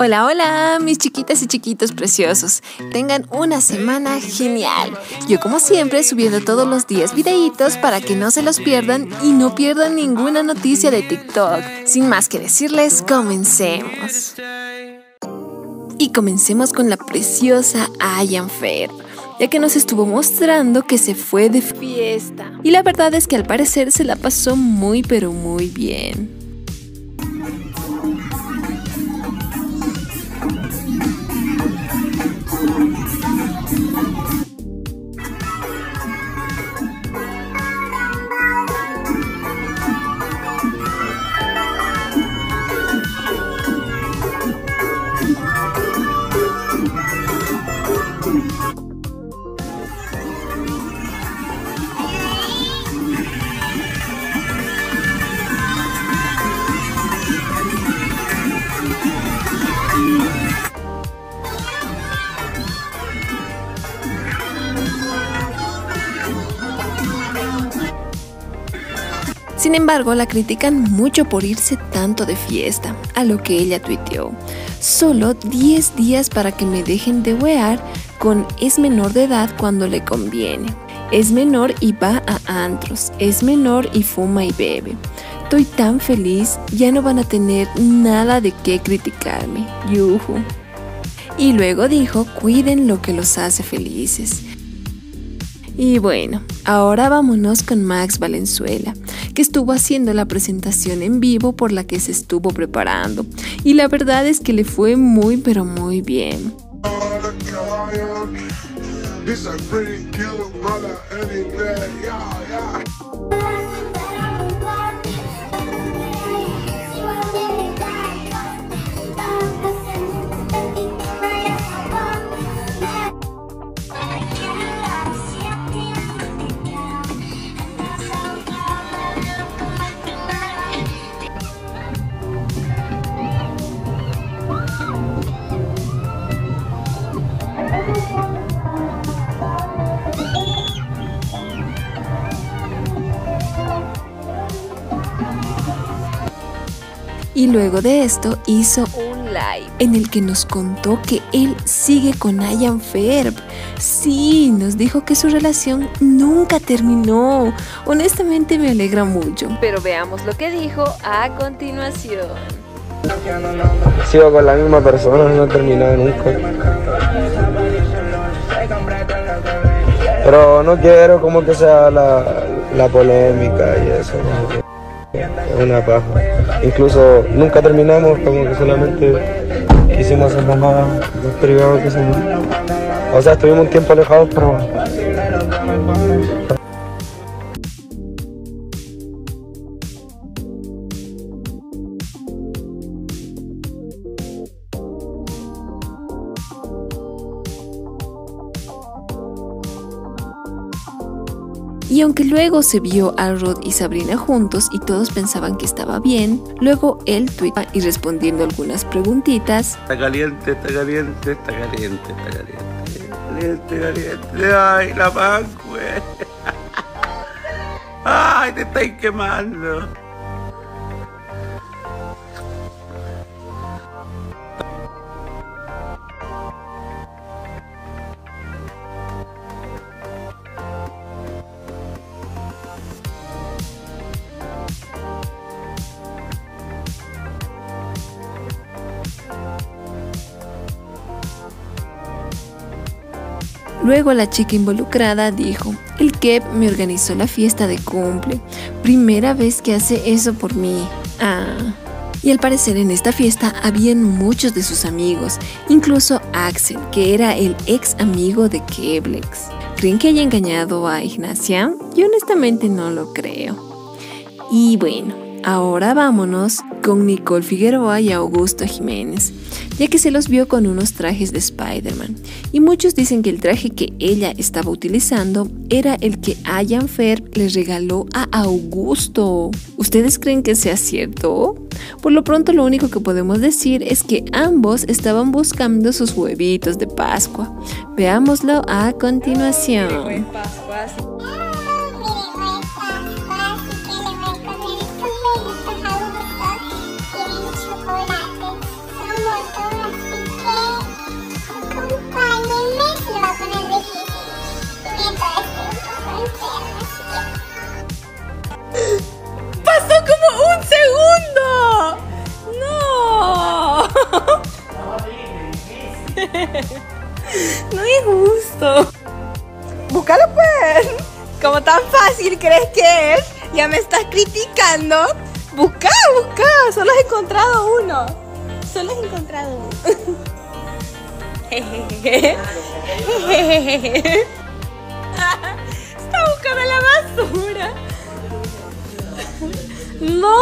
Hola, hola, mis chiquitas y chiquitos preciosos. Tengan una semana genial. Yo como siempre subiendo todos los días videitos para que no se los pierdan y no pierdan ninguna noticia de TikTok. Sin más que decirles, comencemos. Y comencemos con la preciosa Ayan Fair ya que nos estuvo mostrando que se fue de fiesta. Y la verdad es que al parecer se la pasó muy pero muy bien. Sin embargo, la critican mucho por irse tanto de fiesta, a lo que ella tuiteó. Solo 10 días para que me dejen de wear con es menor de edad cuando le conviene. Es menor y va a antros, es menor y fuma y bebe. Estoy tan feliz, ya no van a tener nada de qué criticarme. Yuhu. Y luego dijo, cuiden lo que los hace felices. Y bueno, ahora vámonos con Max Valenzuela, que estuvo haciendo la presentación en vivo por la que se estuvo preparando. Y la verdad es que le fue muy pero muy bien. Y luego de esto hizo un live en el que nos contó que él sigue con Ayan Ferb. Sí, nos dijo que su relación nunca terminó. Honestamente me alegra mucho. Pero veamos lo que dijo a continuación. Sigo con la misma persona, no he terminado nunca. Pero no quiero como que sea la, la polémica y eso. Es una paja. Incluso nunca terminamos, como que solamente quisimos hacer más privado que somos. O sea, estuvimos un tiempo alejados, pero Y aunque luego se vio a Rod y Sabrina juntos y todos pensaban que estaba bien, luego él tuita y respondiendo algunas preguntitas. Está caliente, está caliente, está caliente, está caliente. Caliente, caliente. Ay, la güey. Ay, te estáis quemando. Luego la chica involucrada dijo, el Kev me organizó la fiesta de cumple. Primera vez que hace eso por mí. Ah. Y al parecer en esta fiesta habían muchos de sus amigos, incluso Axel, que era el ex amigo de Keblex. ¿Creen que haya engañado a Ignacia? Yo honestamente no lo creo. Y bueno, ahora vámonos con Nicole Figueroa y Augusto Jiménez ya que se los vio con unos trajes de Spider-Man. Y muchos dicen que el traje que ella estaba utilizando era el que Ayan Fer le regaló a Augusto. ¿Ustedes creen que sea cierto? Por lo pronto lo único que podemos decir es que ambos estaban buscando sus huevitos de Pascua. Veámoslo a continuación. No es justo. Búscalo pues. Como tan fácil crees que es, ya me estás criticando. Busca, busca. Solo has encontrado uno. Solo has encontrado uno. Está buscando la basura. No.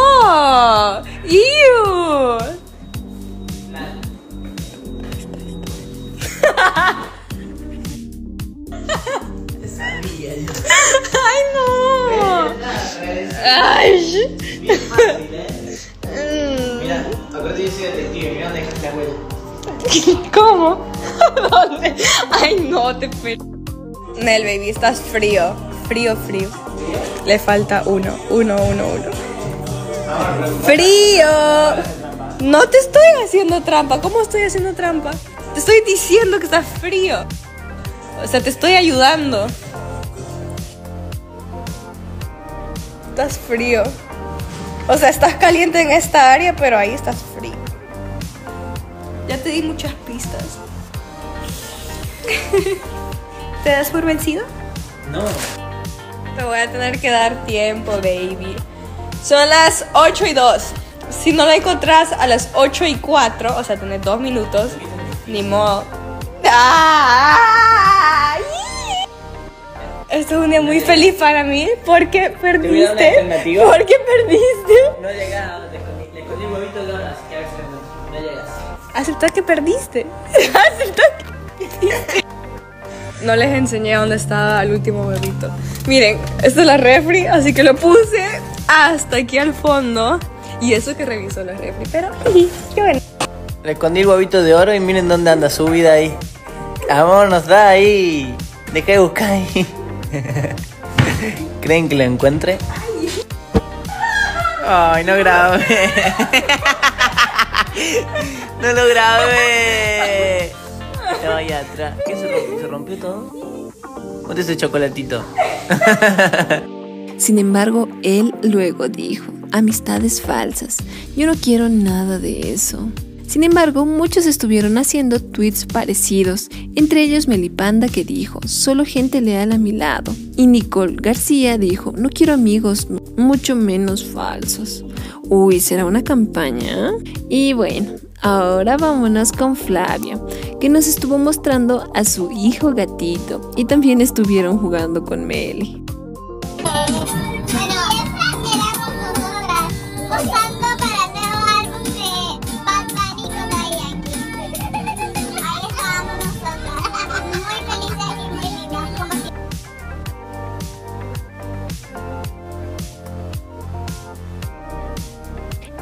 ¿Cómo? ¿Dónde? Ay, no, te pe... Nel, baby, estás frío. Frío, frío. Le falta uno. Uno, uno, uno. ¡Frío! No te estoy haciendo trampa. ¿Cómo estoy haciendo trampa? Te estoy diciendo que está frío. O sea, te estoy ayudando. Estás frío. O sea, estás caliente en esta área, pero ahí estás. Ya te di muchas pistas. ¿Te das por vencido? No. Te voy a tener que dar tiempo, baby. Son las 8 y 2. Si no la encontrás a las 8 y 4, o sea, tenés dos minutos, ni modo. ¡Ay! Esto es un día muy feliz para mí porque una perdiste. alternativa? Porque perdiste. No llegaba, le escondí, le escondí un huevito de oro, Aceptar que perdiste. Aceptar que perdiste. No les enseñé dónde estaba el último huevito. Miren, esta es la refri, así que lo puse hasta aquí al fondo. Y eso que revisó la refri, pero qué bueno. Le escondí el huevito de oro y miren dónde anda su vida ahí. Amor, nos da ahí. De buscar ahí. ¿Creen que lo encuentre? Ay, no grabé. No lo grabé. Estaba allá atrás. ¿Qué se rompió? ¿Se rompió todo? ¿Dónde ese chocolatito? Sin embargo, él luego dijo, amistades falsas, yo no quiero nada de eso. Sin embargo, muchos estuvieron haciendo tweets parecidos, entre ellos Melipanda que dijo, solo gente leal a mi lado, y Nicole García dijo, no quiero amigos, mucho menos falsos. Uy, ¿será una campaña? Y bueno, ahora vámonos con Flavia, que nos estuvo mostrando a su hijo gatito, y también estuvieron jugando con Meli.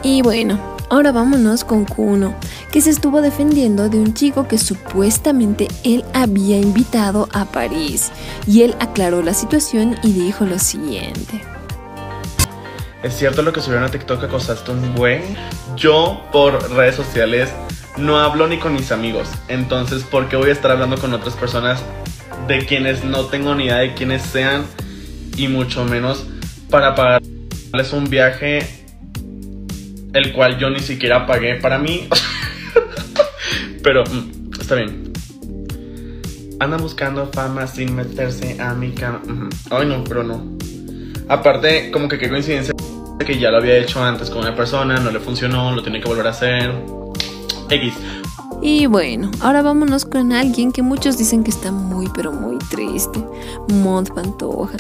Y bueno, ahora vámonos con Kuno, que se estuvo defendiendo de un chico que supuestamente él había invitado a París. Y él aclaró la situación y dijo lo siguiente. Es cierto lo que subieron a TikTok acosaste un güey. Yo por redes sociales no hablo ni con mis amigos. Entonces, ¿por qué voy a estar hablando con otras personas de quienes no tengo ni idea de quiénes sean? Y mucho menos para pagarles un viaje el cual yo ni siquiera pagué para mí. Pero mm, está bien. Andan buscando fama sin meterse a mi cama. Ay, no, pero no. Aparte, como que qué coincidencia que ya lo había hecho antes con una persona, no le funcionó, lo tiene que volver a hacer. X. Y bueno, ahora vámonos con alguien que muchos dicen que está muy pero muy triste, Mod Pantoja,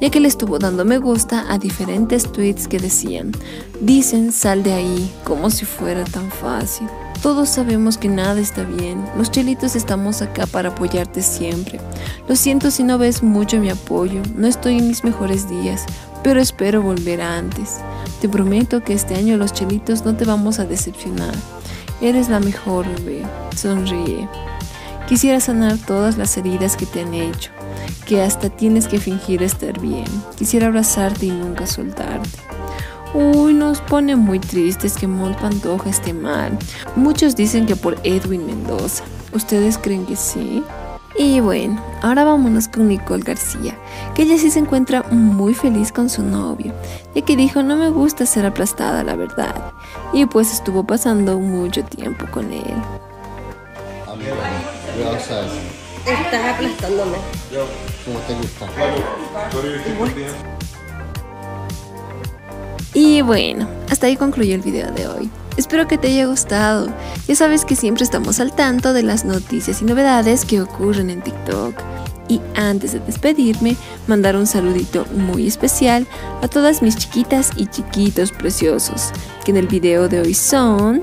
ya que le estuvo dando me gusta a diferentes tweets que decían, dicen sal de ahí, como si fuera tan fácil. Todos sabemos que nada está bien, los chelitos estamos acá para apoyarte siempre. Lo siento si no ves mucho mi apoyo, no estoy en mis mejores días, pero espero volver antes. Te prometo que este año los chelitos no te vamos a decepcionar. Eres la mejor, bebé. Sonríe. Quisiera sanar todas las heridas que te han hecho, que hasta tienes que fingir estar bien. Quisiera abrazarte y nunca soltarte. Uy, nos pone muy tristes que Mont Pantoja esté mal. Muchos dicen que por Edwin Mendoza. ¿Ustedes creen que sí? Y bueno, ahora vámonos con Nicole García, que ella sí se encuentra muy feliz con su novio, ya que dijo no me gusta ser aplastada, la verdad. Y pues estuvo pasando mucho tiempo con él. Estás aplastándome. ¿Cómo te gusta? Y bueno, hasta ahí concluyó el video de hoy. Espero que te haya gustado. Ya sabes que siempre estamos al tanto de las noticias y novedades que ocurren en TikTok. Y antes de despedirme, mandar un saludito muy especial a todas mis chiquitas y chiquitos preciosos, que en el video de hoy son...